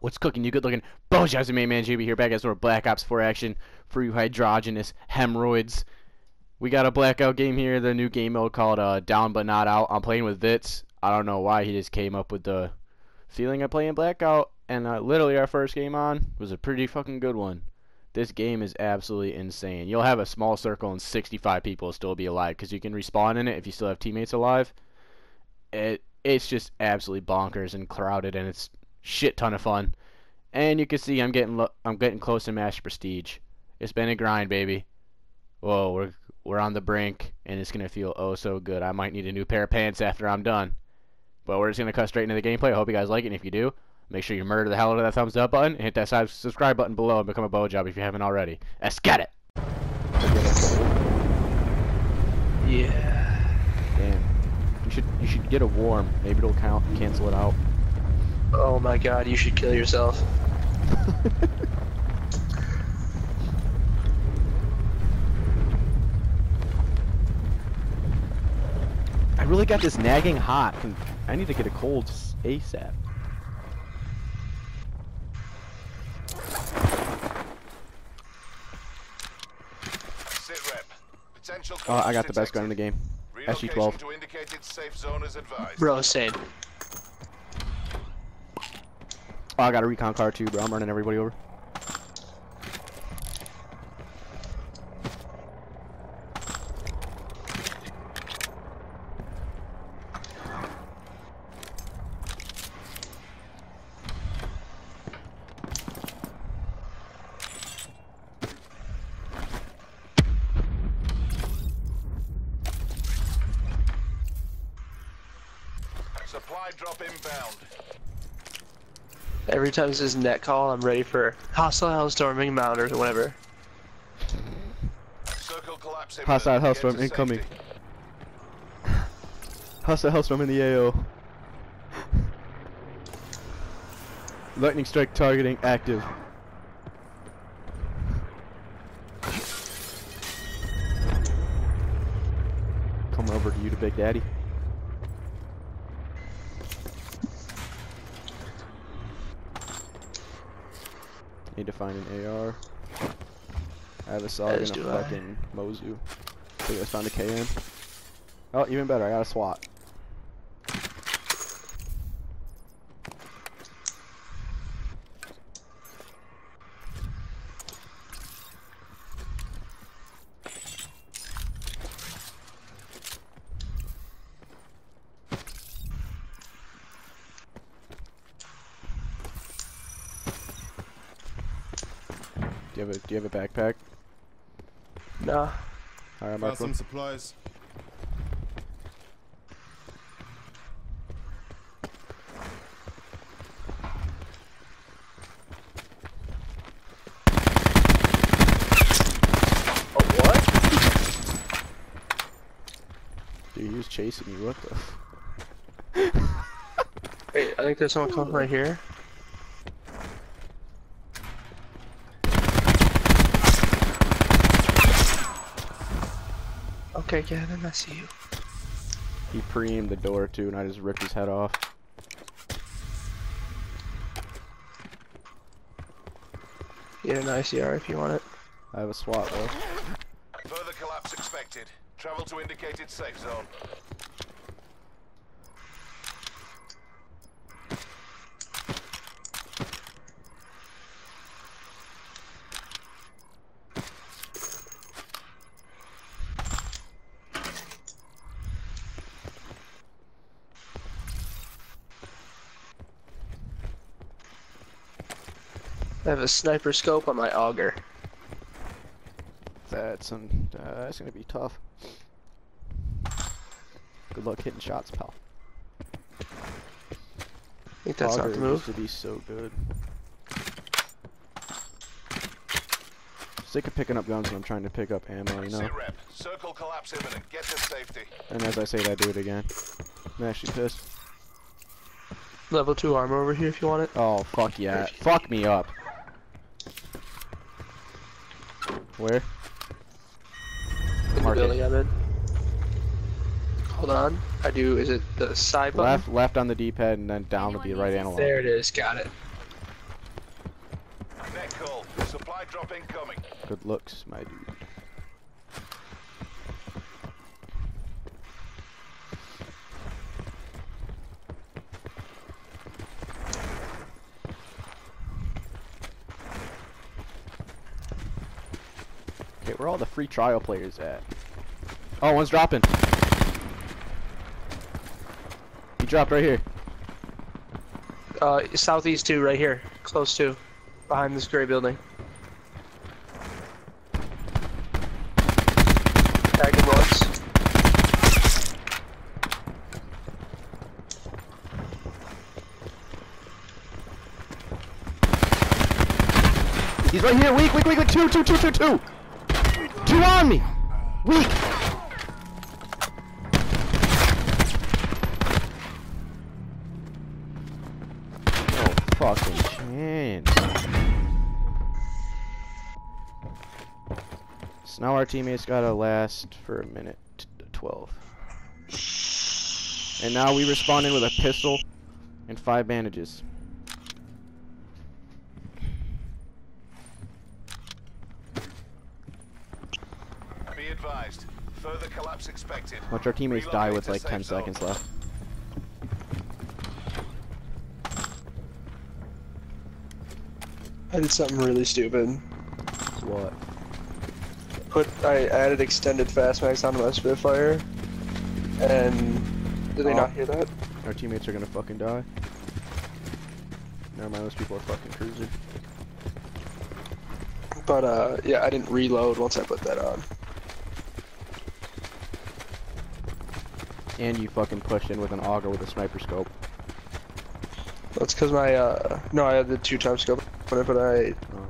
What's cooking, you good looking Boja's main man Gbeau here, back as more Black Ops 4 action for you hydrogenous hemorrhoids. We got a blackout game here, the new game mode called uh, Down But Not Out. I'm playing with Vitz. I don't know why he just came up with the feeling of playing blackout, and uh, literally our first game on was a pretty fucking good one. This game is absolutely insane. You'll have a small circle and 65 people will still be alive because you can respawn in it if you still have teammates alive. It it's just absolutely bonkers and crowded, and it's shit ton of fun. And you can see I'm getting I'm getting close to Master Prestige. It's been a grind, baby. Whoa, we're we're on the brink, and it's gonna feel oh so good. I might need a new pair of pants after I'm done. But we're just gonna cut straight into the gameplay. I hope you guys like it. And if you do, make sure you murder the hell out of that thumbs up button and hit that subscribe button below and become a Bojob if you haven't already. Let's get it. Yeah. Damn. You should you should get a warm. Maybe it'll count cancel it out. Oh my god, you should kill yourself. I really got this nagging hot. I need to get a cold ASAP. Oh, I got the best gun in the game. SG-12. Bro, same. Oh, I got a recon car too, bro. I'm running everybody over. Supply drop inbound. Every time it says net call, I'm ready for hostile hellstorming mount or whatever. Hostile hellstorm incoming. Hostile hellstorm in the AO. Lightning strike targeting active. Come over to you to Big Daddy. Need to find an AR. I have a SOG and a fucking I. Mozu. I think I found a KN. Oh, even better, I got a SWAT. Have a Do you have a backpack? Nah. All right, Got some supplies. What? Dude, he was chasing you. What the? Wait, I think there's someone coming right here. Okay, Gavin, I see you. He pre-aimed the door too, and I just ripped his head off. Get an ICR if you want it. I have a SWAT though. Further collapse expected. Travel to indicated safe zone. I have a sniper scope on my auger. That's um, uh, that's gonna be tough. Good luck hitting shots, pal. I think that's auger not the move. to be so good. Sick of picking up guns when I'm trying to pick up ammo, you know. Circle collapse imminent. Get to safety. And as I say that, I do it again. I'm actually pissed. Level 2 armor over here if you want it. Oh, fuck yeah. Fuck me up. Where? In Mark the building it. I'm in. Hold on. I do. Is it the side button? Left, left on the D-pad, and then down will be right analog. There it is. Got it. Net call. Supply drop incoming. Good looks, my dude. Okay, where are all the free trial players at? Oh, one's dropping. He dropped right here. Uh, southeast two, right here, close to, behind this gray building. Tagged him once. He's right here. Weak, weak, weak, weak. Two, two, two, two, two. Two on me. Weak. No fucking chance. So now our teammates gotta last for a minute t- 12. And now we respond in with a pistol and five bandages. Be advised. Further collapse expected. Watch our teammates die with like 10 zone. seconds left. I did something really stupid. What? Put I added extended fast mags onto my Spitfire, and did they Oh. not hear that? Our teammates are gonna fucking die. Never mind, those people are fucking cruising. But uh, yeah, I didn't reload once I put that on. And you fucking pushed in with an auger with a sniper scope. That's because my uh, no, I had the two times scope, but but I Oh.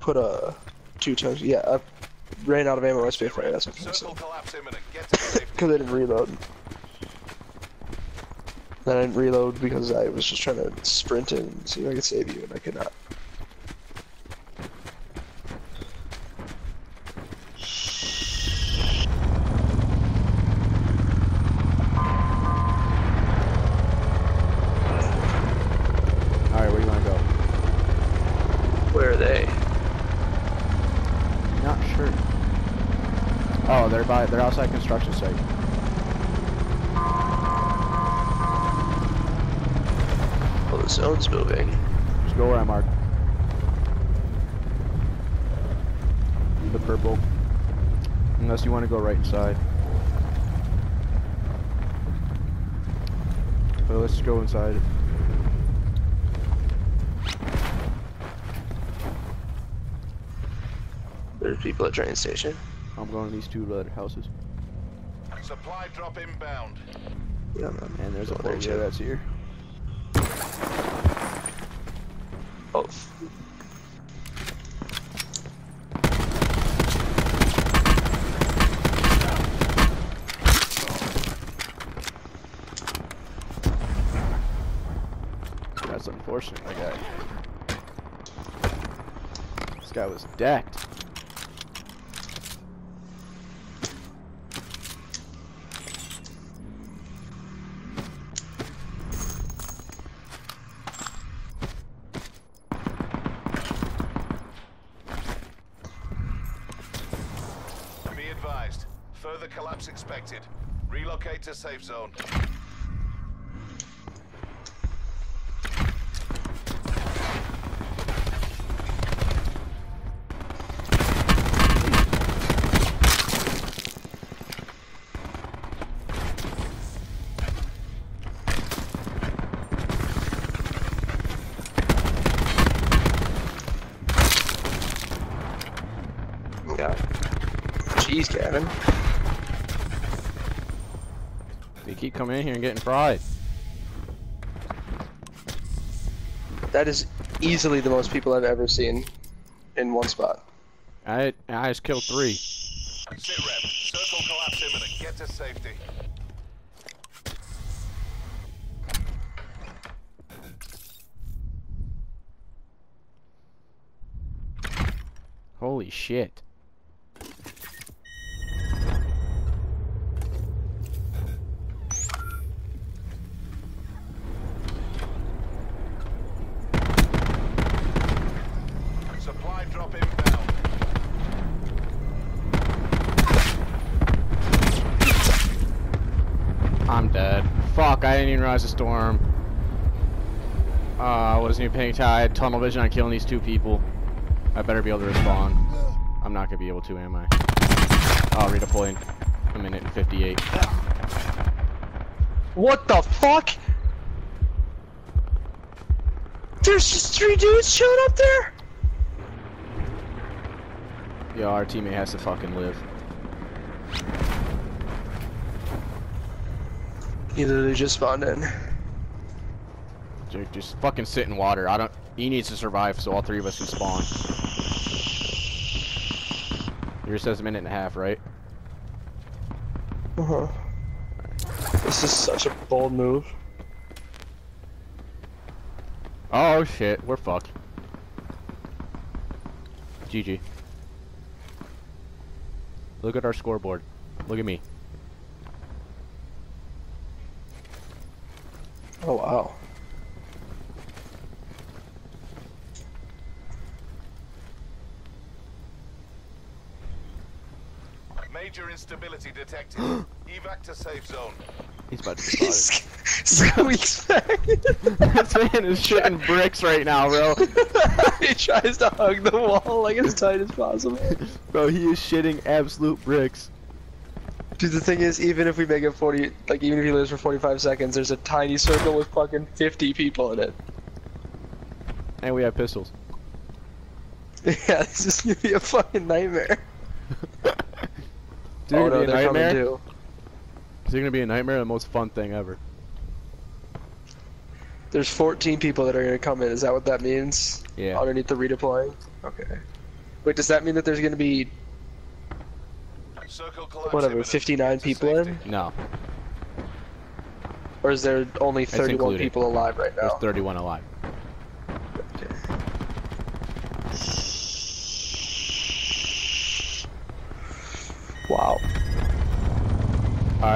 put a two times. Yeah, I ran out of ammo on my Spitfire. That's what I'm Circle saying. collapse imminent. Get to safety. Because I didn't reload. Then I didn't reload because I was just trying to sprint in and see if I could save you, and I could not. By they're outside construction site. Oh, the zone's moving. Just go where I mark. The purple. Unless you want to go right inside. But let's just go inside. There's people at train station. I'm going to these two other houses. Supply drop inbound. Yeah, man. And there's a Go there, player too. that's here. Oh. That's unfortunate, my guy. This guy was decked. Be advised. Further collapse expected. Relocate to safe zone. Coming in here and getting fried. That is easily the most people I've ever seen in one spot. I I just killed three. Sit rep. Circle collapse imminent. Get to safety. Holy shit. Airdrop inbound. I'm dead. Fuck, I didn't even realize the storm. Uh, I wasn't even paying attention. tunnel vision on killing these two people. I better be able to respawn. I'm not gonna be able to, am I? Oh, redeploying. A minute and 58. What the fuck? There's just three dudes showing up there? Yo, our teammate has to fucking live. He literally just spawned in. Dude, just fucking sit in water. I don't. He needs to survive, so all three of us can spawn. Yours says a minute and a half, right? Uh huh. This is such a bold move. Oh shit, we're fucked. GG. Look at our scoreboard. Look at me. Oh wow. Major instability detected. Evac to safe zone. He's about to be spotted. Squeaks back. this man is shitting bricks right now, bro. he tries to hug the wall like as tight as possible. Bro, he is shitting absolute bricks. Dude, the thing is, even if we make it 40, like even if he lives for 45 seconds, there's a tiny circle with fucking 50 people in it. And we have pistols. Yeah, this is gonna be a fucking nightmare. Is it oh gonna no, a they're coming nightmare? Too. Is it gonna be a nightmare? or The most fun thing ever. There's 14 people that are gonna come in. Is that what that means? Yeah. Underneath the redeploying. Okay. Wait, does that mean that there's gonna be whatever 59 people safety. in, No, or is there only 31 people alive right now? there's 31 alive. Okay. Wow.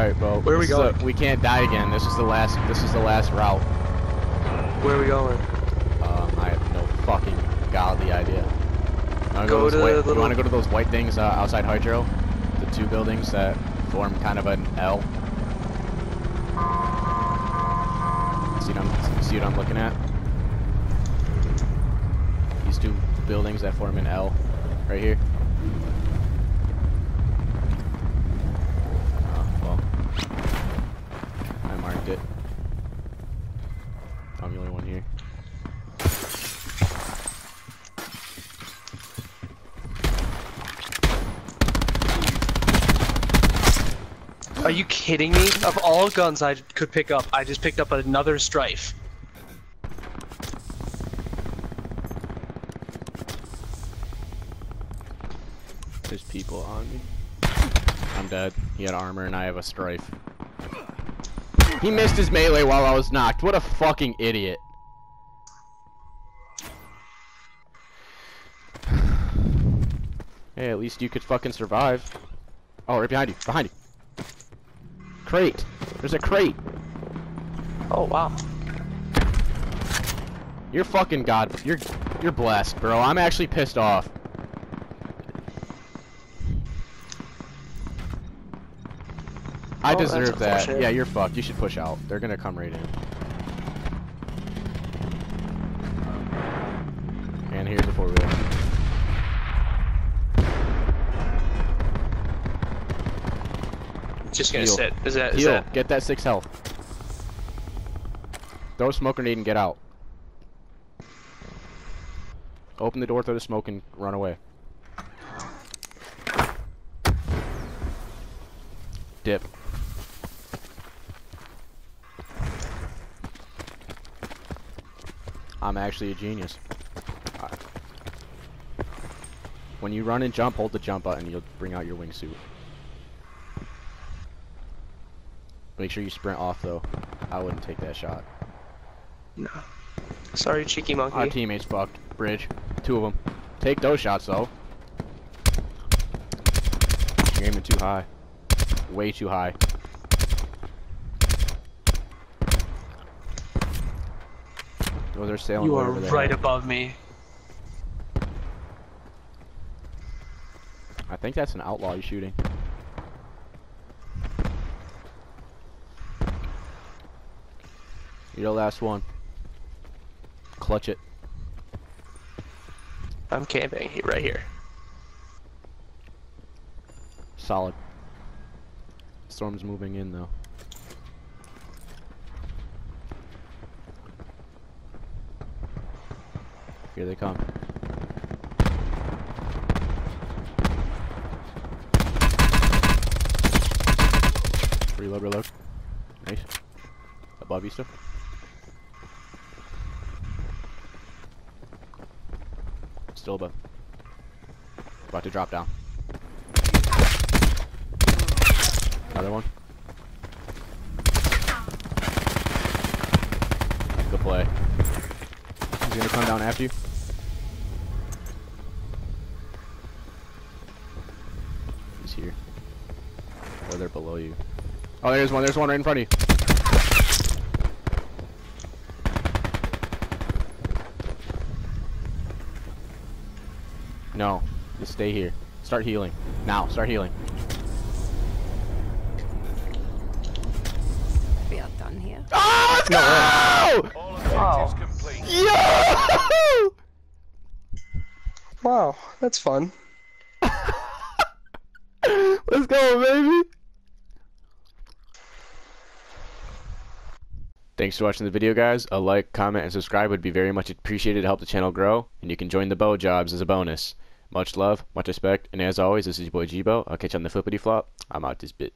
All right, bro. Where are we is a- going? we can't die again. This is the last. This is the last route. Where are we going? Um, I have no fucking godly idea. Go those to white, the You want to go to those white things uh, outside Hydro? The two buildings that form kind of an L. See what I'm, see what I'm looking at? These two buildings that form an L, right here. Oh, well. I marked it. I'm the only one here. Are you kidding me? Of all guns I could pick up, I just picked up another strife. There's people on me. I'm dead. He had armor and I have a strife. He missed his melee while I was knocked. What a fucking idiot. Hey, at least you could fucking survive. Oh, right behind you. Behind you. Crate. There's a crate. Oh wow. You're fucking god. You're you're blessed, bro. I'm actually pissed off. I Oh, deserve that. Yeah, you're fucked. You should push out. They're gonna come right in. Just gonna Heal. sit. Is that is Heal. that Get that six health. Throw a smoke grenade and get out. Open the door, throw the smoke, and run away. Dip. I'm actually a genius. I- When you run and jump, hold the jump button. You'll bring out your wingsuit. Make sure you sprint off though. I wouldn't take that shot. No. Sorry, cheeky monkey. Our teammates fucked. Bridge. Two of them. Take those shots though. You're aiming too high. Way too high. Oh, they're sailing You are there. right above me. I think that's an outlaw he's shooting. You're the last one. Clutch it. I'm camping right here. Solid. Storm's moving in though. Here they come. Reload, reload. Nice. Above you still. Still above. About to drop down. Another one. Good play. He's gonna come down after you. He's here. Or they're below you. Oh, there's one. There's one right in front of you. No. Just stay here. Start healing. Now. Start healing. We are done here. Oh, let's go! All objectives. Oh. Yo! Wow, that's fun. Let's go, baby! Thanks for watching the video, guys. A like, comment, and subscribe would be very much appreciated to help the channel grow, and you can join the Bow Jobs as a bonus. Much love, much respect, and as always, this is your boy Gbeau. I'll catch you on the flippity flop. I'm out this bit.